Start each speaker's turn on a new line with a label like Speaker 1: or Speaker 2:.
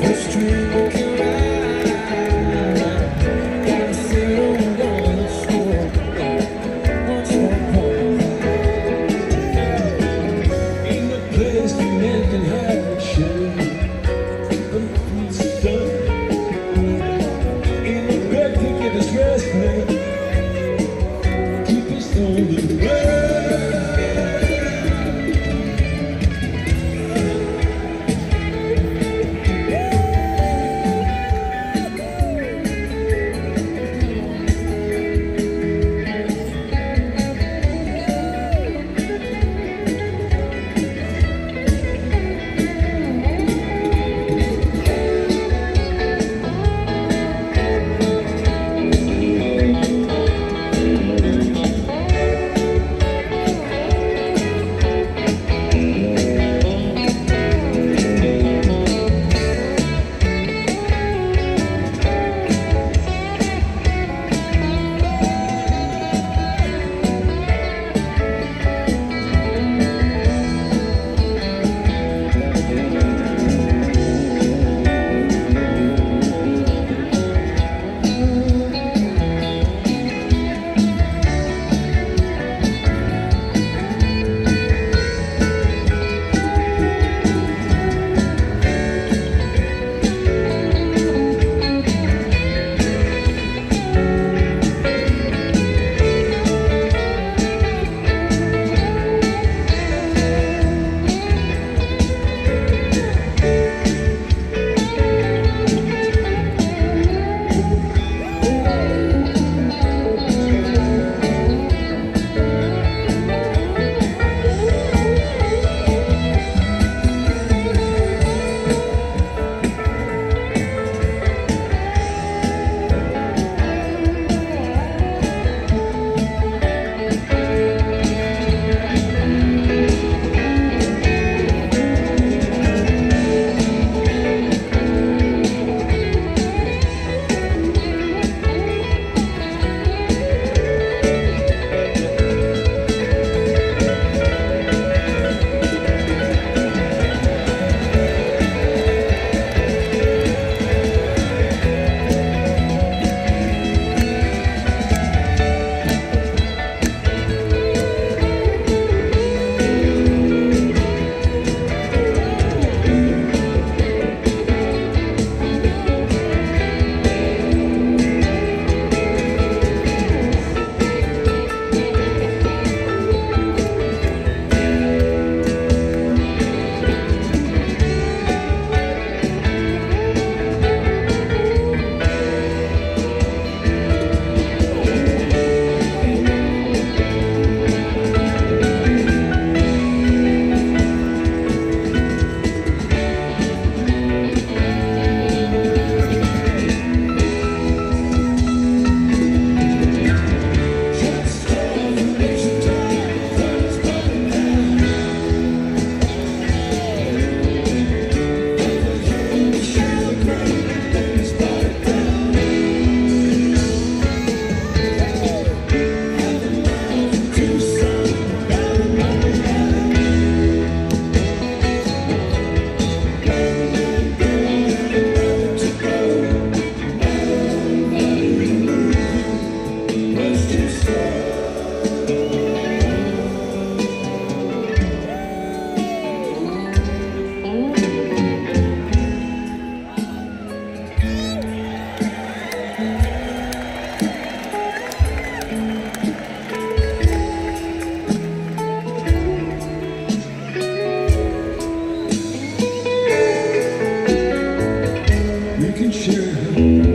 Speaker 1: the street. Can share.